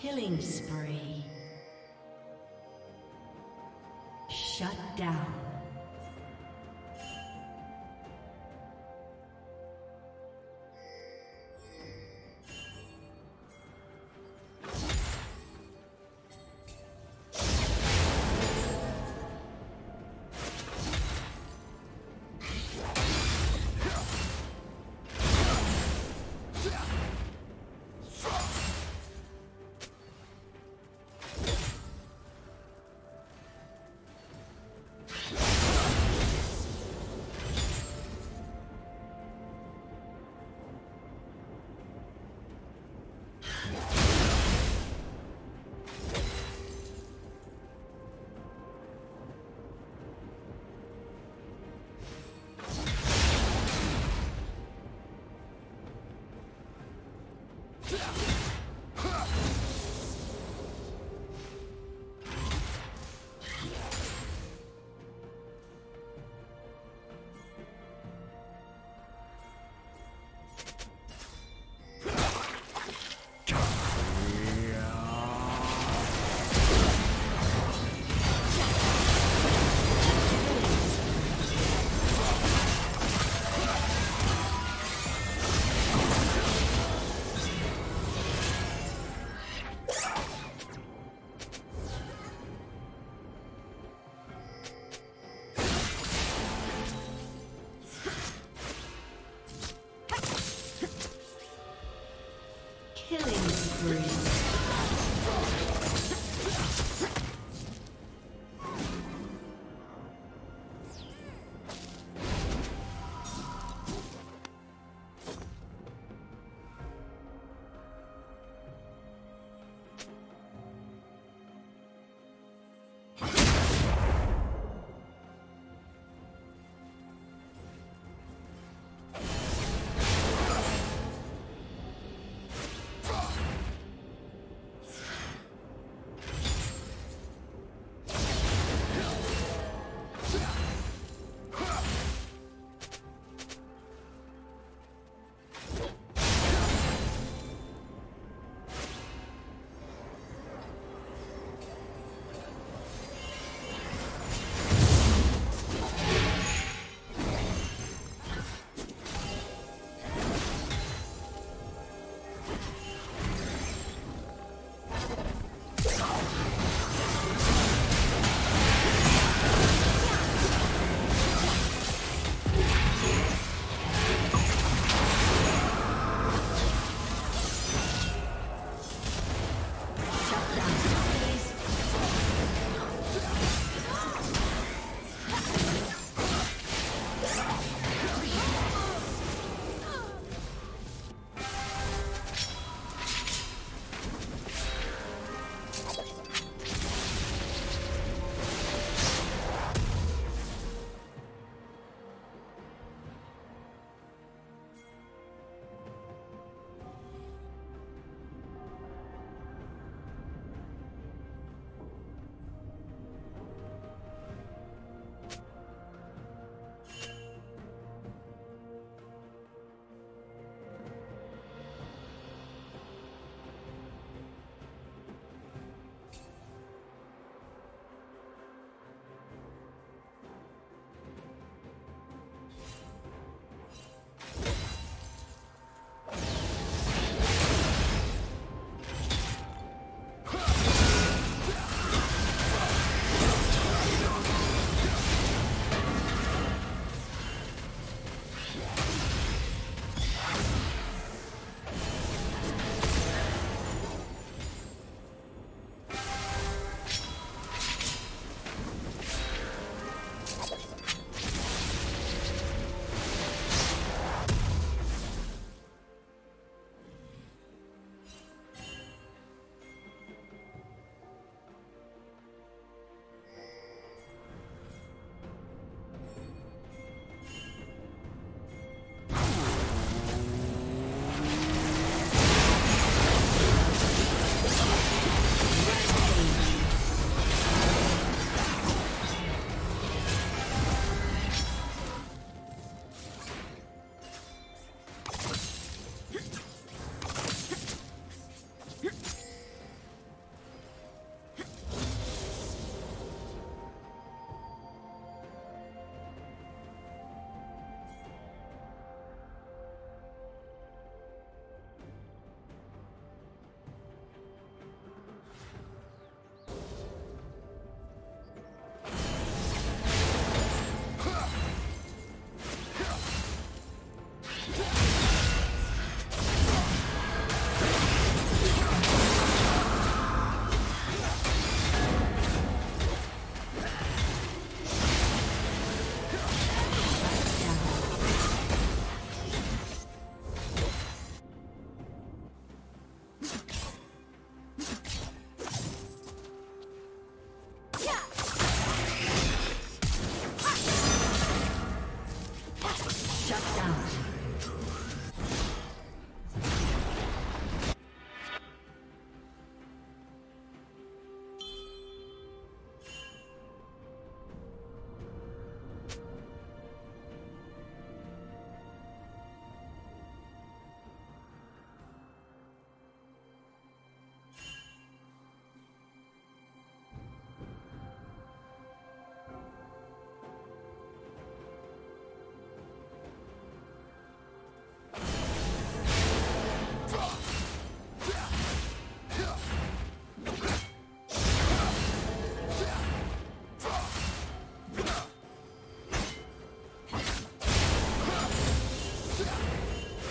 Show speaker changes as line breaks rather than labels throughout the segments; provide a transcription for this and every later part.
Killing spree.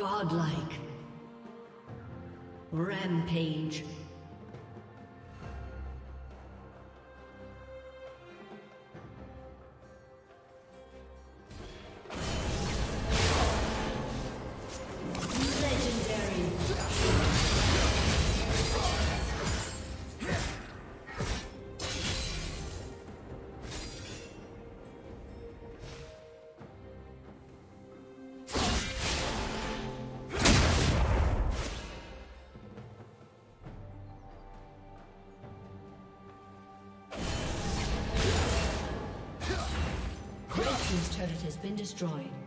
Godlike. Rampage. Been destroyed.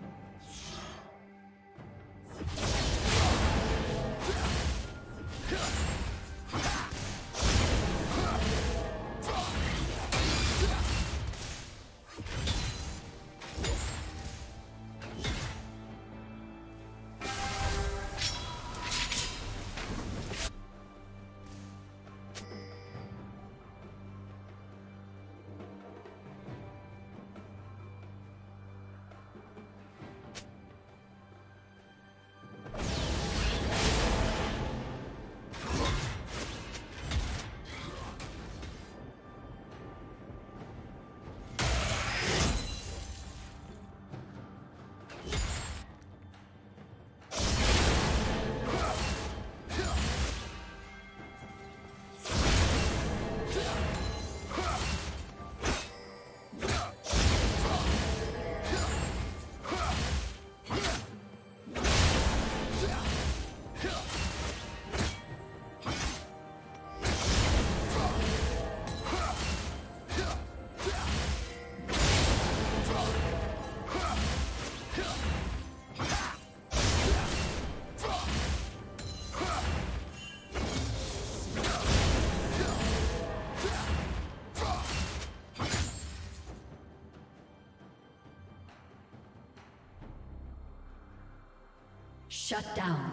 Shut down.